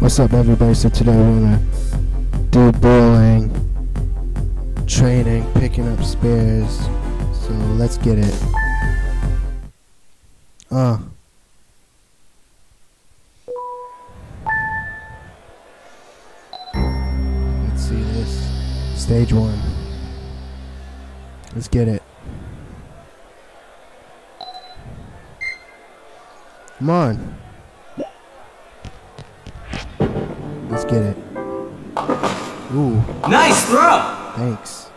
What's up, everybody? So today we're gonna do bowling, training, picking up spares. So let's get it. Uh. Let's see this. Stage one. Let's get it. Come on. Get it. Ooh, Nice throw! thanks.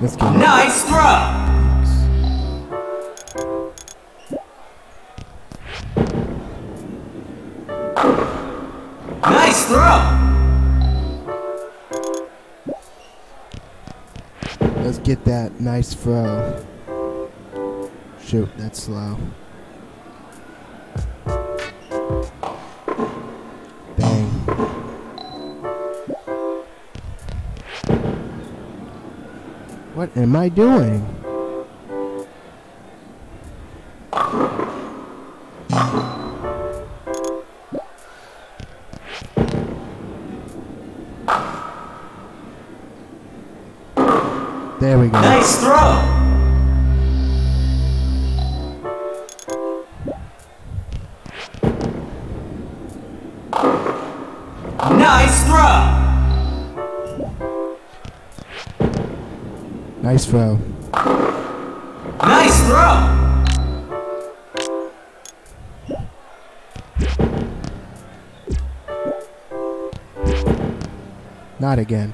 Let's get it. Nice throw! Nice throw! Let's get that nice throw. Shoot, that's slow. Bang. What am I doing? There we go. Nice throw! Nice throw. Nice throw! Not again.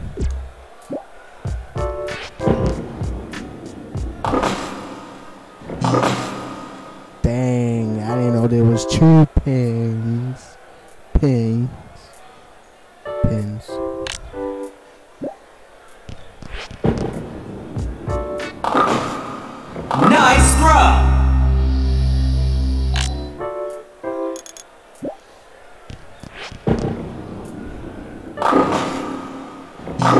Dang, I didn't know there was two pins. Nice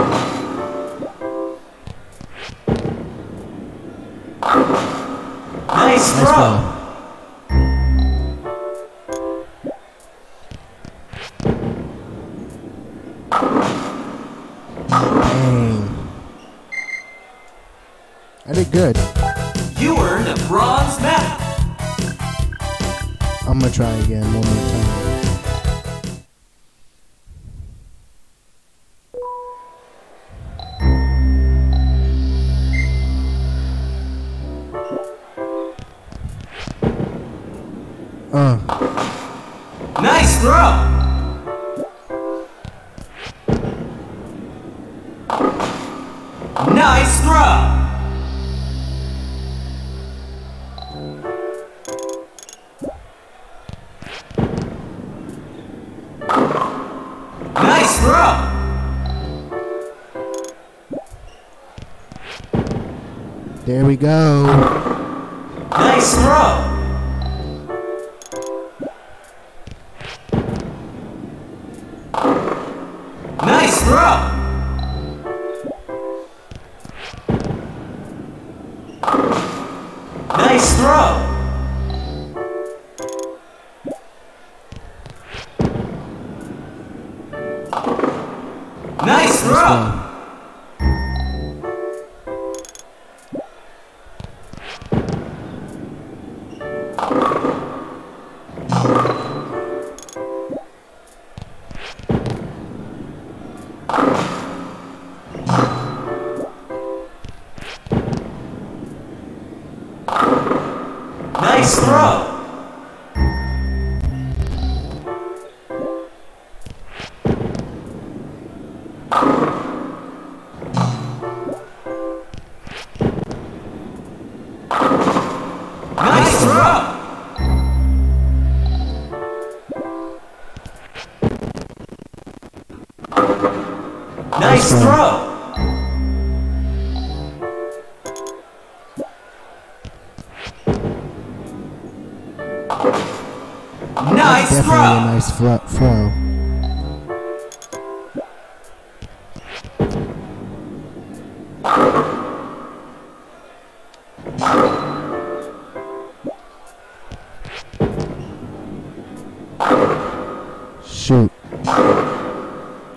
Nice throw! throw. I did good. You earned a bronze medal. I'm gonna try again one more time. Uh, Nice throw! Nice throw! Nice throw! there we go. Nice throw! Nice throw! Nice throw! Nice Nice throw! Nice throw! Nice throw. nice definitely a nice flow. Shoot.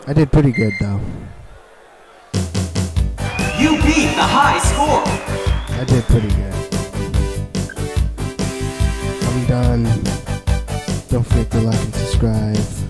I did pretty good though. You beat the high score. I did pretty good. I'm done. Like and subscribe.